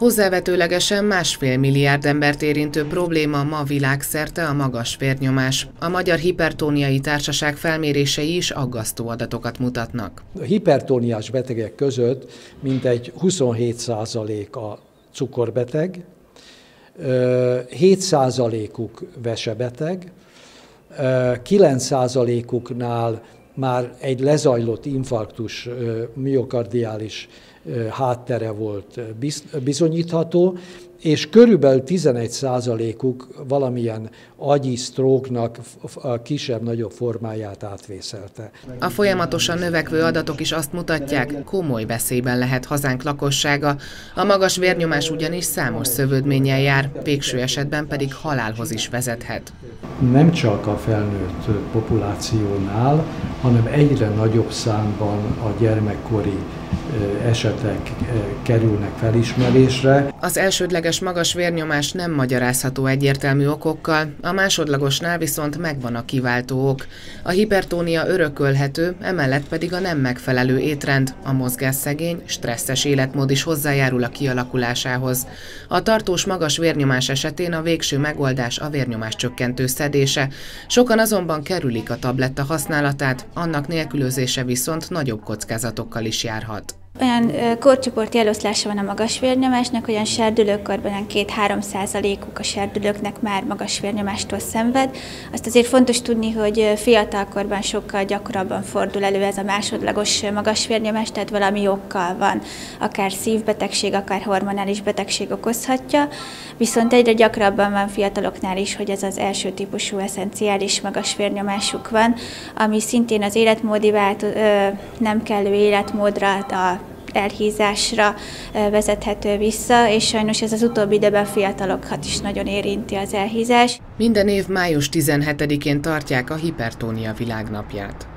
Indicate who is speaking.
Speaker 1: Hozzávetőlegesen másfél milliárd embert érintő probléma ma világszerte a magas vérnyomás. A Magyar Hipertóniai Társaság felmérései is aggasztó adatokat mutatnak.
Speaker 2: A hipertóniás betegek között mintegy 27% a cukorbeteg, 7%-uk vesebeteg, 9%-uknál már egy lezajlott infarktus miokardiális háttere volt bizonyítható, és körülbelül 11%-uk valamilyen agyi sztróknak kisebb-nagyobb formáját átvészelte.
Speaker 1: A folyamatosan növekvő adatok is azt mutatják, komoly veszélyben lehet hazánk lakossága. A magas vérnyomás ugyanis számos szövődménnyel jár, végső esetben pedig halálhoz is vezethet.
Speaker 2: Nem csak a felnőtt populációnál, hanem egyre nagyobb számban a gyermekkori esetek kerülnek felismerésre.
Speaker 1: Az elsődleges magas vérnyomás nem magyarázható egyértelmű okokkal, a másodlagosnál viszont megvan a kiváltó ok. A hipertónia örökölhető, emellett pedig a nem megfelelő étrend, a mozgásszegény, stresszes életmód is hozzájárul a kialakulásához. A tartós magas vérnyomás esetén a végső megoldás a vérnyomás csökkentő szedése. Sokan azonban kerülik a tabletta használatát, annak nélkülözése viszont nagyobb kockázatokkal is járhat.
Speaker 3: Olyan korcsoport eloszlása van a magas vérnyomásnak, olyan serdülőkorban olyan 2-3 százalékuk a serdülőknek már magas vérnyomástól szenved. Azt azért fontos tudni, hogy fiatalkorban sokkal gyakrabban fordul elő ez a másodlagos magas vérnyomás, tehát valami okkal van, akár szívbetegség, akár hormonális betegség okozhatja, viszont egyre gyakrabban van fiataloknál is, hogy ez az első típusú eszenciális magas vérnyomásuk van, ami szintén az életmódi vált, nem kellő életmódra, a elhízásra vezethető vissza, és sajnos ez az utóbbi időben fiatalokat is nagyon érinti az elhízás.
Speaker 1: Minden év május 17-én tartják a hipertónia világnapját.